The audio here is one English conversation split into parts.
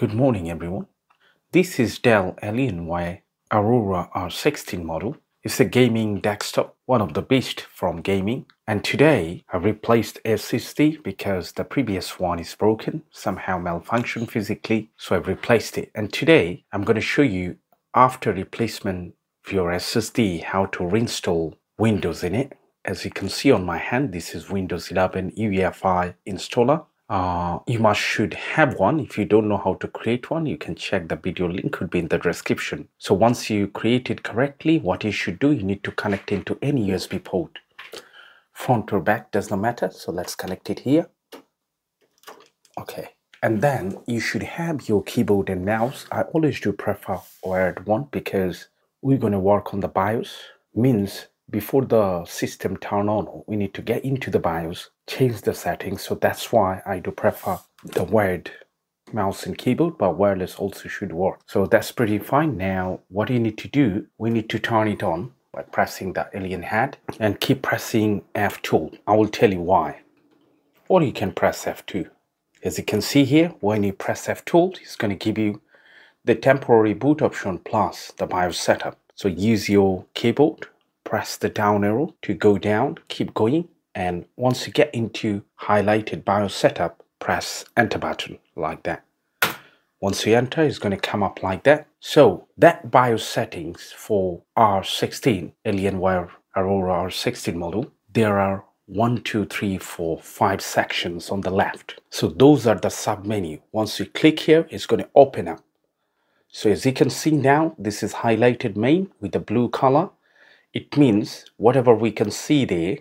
Good morning everyone. This is Dell Alienware Aurora R16 model. It's a gaming desktop, one of the best from gaming. And today I replaced SSD because the previous one is broken, somehow malfunctioned physically. So I've replaced it. And today I'm going to show you after replacement of your SSD how to reinstall Windows in it. As you can see on my hand, this is Windows 11 UEFI installer uh, you must should have one. If you don't know how to create one, you can check the video link could be in the description. So once you create it correctly, what you should do, you need to connect into any USB port. Front or back does not matter. So let's connect it here. Okay. And then you should have your keyboard and mouse. I always do prefer wired one because we're going to work on the BIOS. Means before the system turn on, we need to get into the BIOS, change the settings. So that's why I do prefer the wired mouse and keyboard, but wireless also should work. So that's pretty fine. Now, what you need to do, we need to turn it on by pressing the alien head and keep pressing F2. I will tell you why. Or you can press F2. As you can see here, when you press F2, it's going to give you the temporary boot option plus the BIOS setup. So use your keyboard press the down arrow to go down, keep going. And once you get into highlighted BIOS setup, press enter button like that. Once you enter, it's going to come up like that. So that BIOS settings for R16, Alienware Aurora R16 model, there are one, two, three, four, five sections on the left. So those are the submenu. Once you click here, it's going to open up. So as you can see now, this is highlighted main with the blue color it means whatever we can see there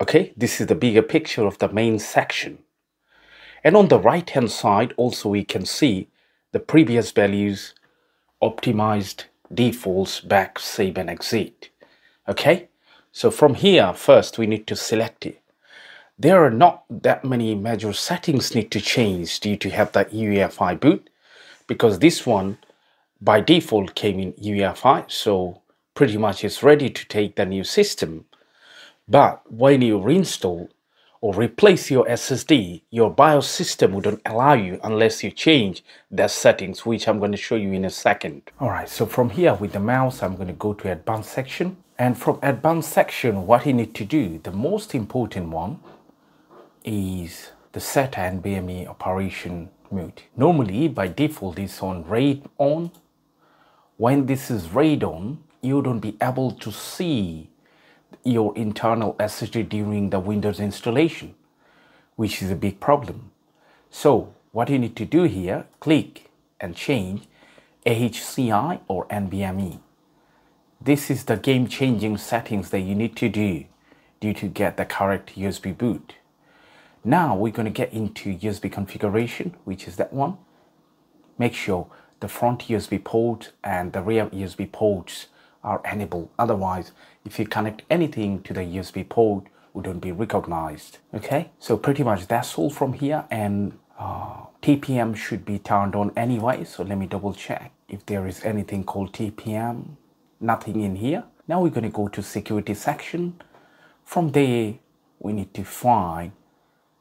okay this is the bigger picture of the main section. And on the right hand side also we can see the previous values optimized defaults back save and exit okay? So from here first we need to select it. There are not that many major settings need to change due to have the UEFI boot because this one by default came in UEFI so pretty much is ready to take the new system. But when you reinstall or replace your SSD, your BIOS system wouldn't allow you unless you change the settings, which I'm going to show you in a second. All right, so from here with the mouse, I'm going to go to advanced section. And from advanced section, what you need to do, the most important one is the SATA NVMe operation mode. Normally, by default, it's on RAID on. When this is RAID on, you don't be able to see your internal SSD during the Windows installation, which is a big problem. So what you need to do here, click and change AHCI or NVMe. This is the game-changing settings that you need to do due to get the correct USB boot. Now we're going to get into USB configuration, which is that one. Make sure the front USB port and the rear USB ports are enabled. Otherwise, if you connect anything to the USB port, it wouldn't be recognized. Okay, so pretty much that's all from here and uh, TPM should be turned on anyway. So let me double check if there is anything called TPM. Nothing in here. Now we're going to go to security section. From there, we need to find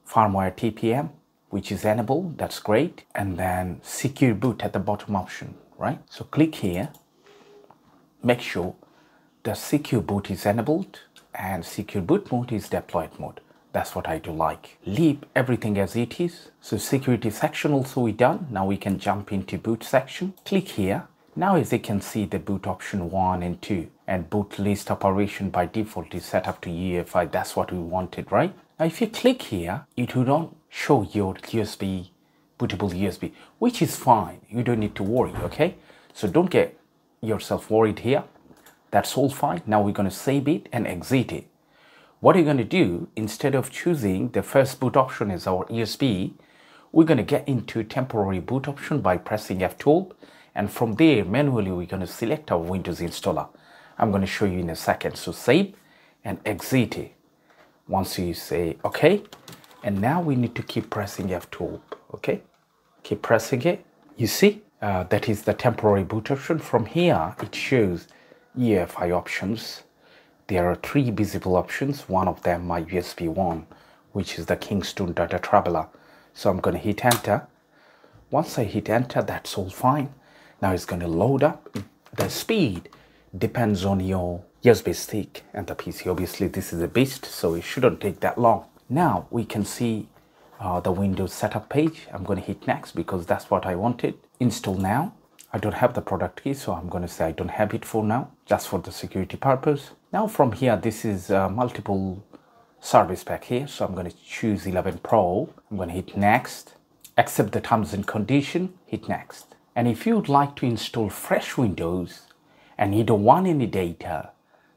firmware TPM, which is enabled. That's great. And then secure boot at the bottom option, right? So click here make sure the secure boot is enabled and secure boot mode is deployed mode. That's what I do like. Leave everything as it is. So security section also we done. Now we can jump into boot section. Click here. Now as you can see the boot option 1 and 2 and boot list operation by default is set up to UEFI. That's what we wanted, right? Now if you click here, it will not show your USB, bootable USB, which is fine. You don't need to worry, okay? So don't get yourself worried here. That's all fine. Now we're going to save it and exit it. What you're going to do, instead of choosing the first boot option as our USB, we're going to get into temporary boot option by pressing F12. And from there, manually, we're going to select our Windows installer. I'm going to show you in a second. So save and exit it. Once you say OK, and now we need to keep pressing F12. Okay, keep pressing it. You see, uh, that is the temporary boot option. From here, it shows EFI options. There are three visible options. One of them, my USB 1, which is the Kingston Data Traveler. So I'm going to hit enter. once I hit enter that's all fine now it's going to load up the speed depends on your USB stick and the PC obviously this is a beast so it shouldn't take that long now we can see uh, the Windows setup page. I'm going to hit next because that's what I wanted. Install now. I don't have the product key so I'm going to say I don't have it for now just for the security purpose. Now from here this is uh, multiple service pack here. So I'm going to choose 11 Pro. I'm going to hit next. Accept the terms and condition. Hit next. And if you'd like to install fresh Windows and you don't want any data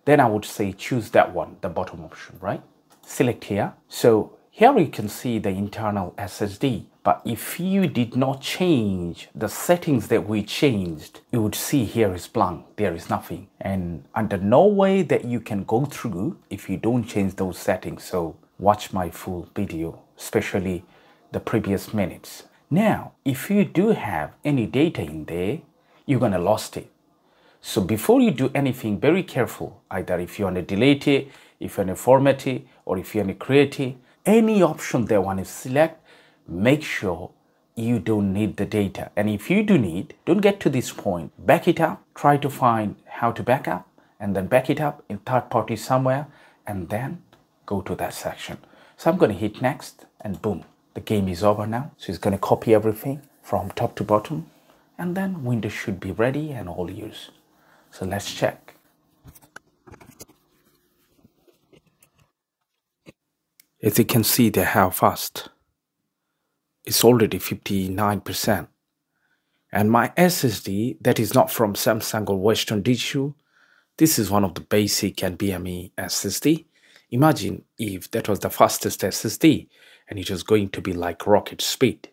then I would say choose that one the bottom option right? Select here. So here you can see the internal SSD but if you did not change the settings that we changed, you would see here is blank, there is nothing. And under no way that you can go through if you don't change those settings. So watch my full video, especially the previous minutes. Now, if you do have any data in there, you're gonna lost it. So before you do anything, very careful, either if you want to delete it, if you want to format it, or if you want to create it, any option they want to select, make sure you don't need the data. And if you do need, don't get to this point, back it up, try to find how to back up and then back it up in third party somewhere and then go to that section. So I'm going to hit next and boom, the game is over now. So it's going to copy everything from top to bottom and then Windows should be ready and all use. So let's check. As you can see, they how fast It's already 59%. And my SSD, that is not from Samsung or Western Digital, this is one of the basic NVMe SSD. Imagine if that was the fastest SSD and it was going to be like rocket speed.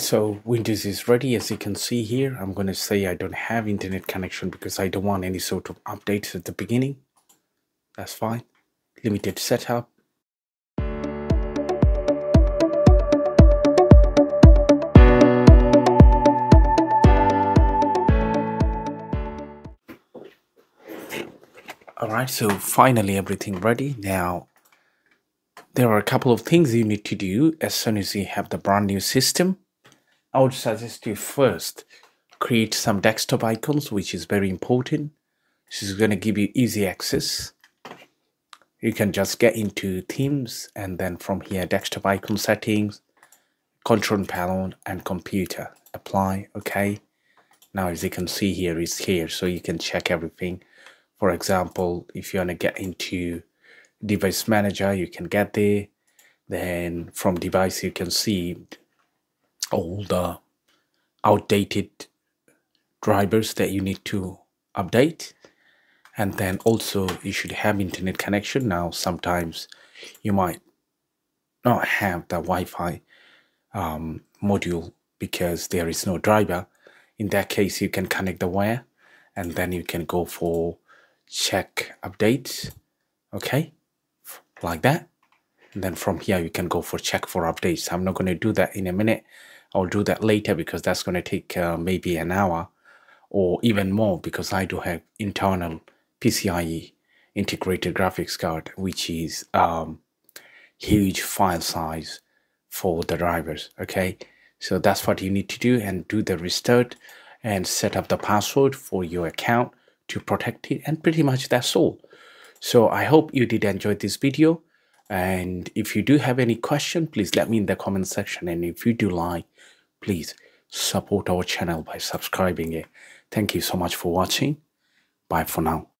So Windows is ready as you can see here. I'm going to say I don't have internet connection because I don't want any sort of updates at the beginning. That's fine. Limited setup. Alright, so finally everything ready. Now there are a couple of things you need to do as soon as you have the brand new system. I would suggest you first create some desktop icons, which is very important. This is going to give you easy access. You can just get into themes and then from here desktop icon settings, control panel and computer. Apply, okay. Now as you can see here is here so you can check everything. For example, if you want to get into device manager you can get there then from device you can see all the outdated drivers that you need to update. And then also you should have internet connection. Now sometimes you might not have the Wi-Fi um, module because there is no driver. In that case you can connect the wire and then you can go for check updates. Okay? Like that. And then from here you can go for check for updates. I'm not going to do that in a minute i'll do that later because that's going to take uh, maybe an hour or even more because i do have internal pcie integrated graphics card which is um, huge file size for the drivers okay? So that's what you need to do and do the restart and set up the password for your account to protect it and pretty much that's all. So i hope you did enjoy this video and if you do have any question please let me in the comment section. And if you do like please support our channel by subscribing it. Thank you so much for watching. Bye for now